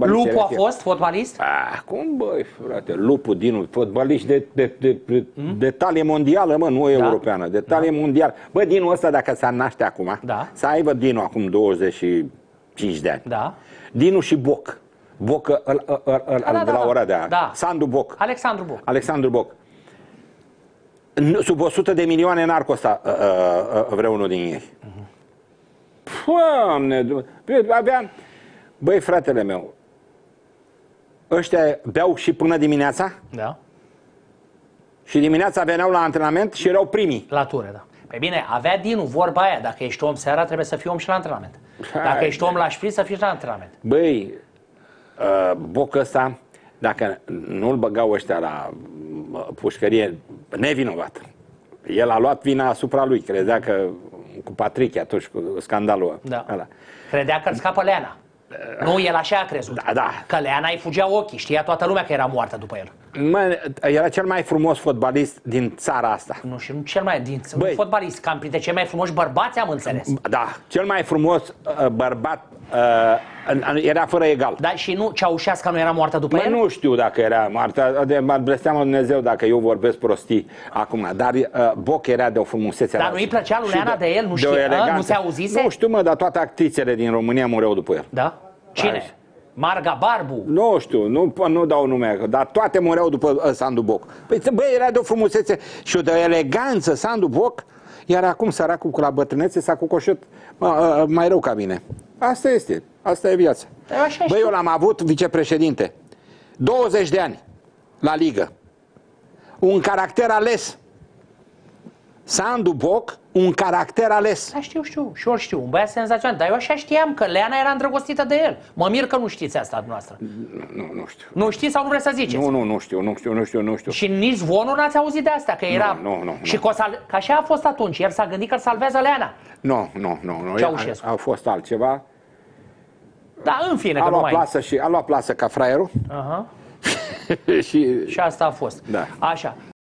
Lupu a fost fotbalist? Ah, cum băi, frate, Lupu Dinu, fotbalist de, de, de, de, mm? de talie mondială, mă, nu da? europeană, de talie da. mondială. Bă, Dinu ăsta, dacă s-ar naște acum, da. să aibă Dinu acum 25 de ani. Da. Dinu și Boc. Boc, ăl, ăl, ăl, ăl, da, da, de la da, ora de aia. Da. Sandu Boc. Alexandru Boc. Alexandru Boc. Sub 100 de milioane n-ar costa uh, uh, vreunul din ei. Uh-huh. Doamne, aveam... Băi, fratele meu, ăștia beau și până dimineața? Da. Și dimineața veneau la antrenament și erau primii. La ture, da. Pe bine, avea Dinu vorba aia, dacă ești om seara, trebuie să fii om și la antrenament. Dacă Hai, ești om la șpriț, să fii și la antrenament. Băi, uh, Boc ăsta, dacă nu-l băgau ăștia la uh, pușcărie, nevinovat. El a luat vina asupra lui, credea că cu Patrick atunci, cu scandalul Da. ăla. Credea că îl scapă Leana. Nu, el așa a crezut. Da, da. Că Leana îi fugea ochii, știa toată lumea că era moartă după el. Mă, era cel mai frumos fotbalist din țara asta. Nu, și nu cel mai din Băi. un fotbalist, cam printre cei mai frumoși bărbați am înțeles. Da, cel mai frumos uh, bărbat uh, era fără egal. Da, și nu, Ceaușesca nu era moartă după Mă, el? nu știu dacă era Marta, de m-ar blesteamă Dumnezeu dacă eu vorbesc prostii acum, dar uh, Boc era de o frumusețe. Dar rasă. nu-i plăcea lui Și Leana de el? Nu o știe, a? eleganță. Nu se auzise? Nu știu, mă, dar toate actrițele din România mureau după el. Da? Cine? Hai. Marga Barbu? Nu știu, nu, nu dau nume, dar toate mureau după uh, Sandu Boc. Păi, băi, era de o frumusețe și de o eleganță Sandu Boc, iar acum săracul cu la bătrânețe s-a cucoșit uh, uh, mai rău ca mine. Asta este, asta e viața. Eu așa Băi, știu. eu l-am avut vicepreședinte. 20 de ani la ligă. Un caracter ales. Sandu Boc, un caracter ales. Da, știu, știu, și eu știu, un băiat senzațional, dar eu așa știam că Leana era îndrăgostită de el. Mă mir că nu știți asta noastră. Nu, nu știu. Nu știți sau nu vreți să ziceți? Nu, nu, nu știu, nu știu, nu știu, nu știu. Și nici zvonul n-ați auzit de asta, că era... nu, nu, Și nu. că, o sal... că așa a fost atunci, el s-a gândit că îl salvează Leana. Nu, nu, nu. nu. Ceaușescu. A, a fost altceva. Da, în fine, A că nu luat, mai... plasă și, a luat plasă ca fraierul Aha. și... Și asta a fost. Da. Așa.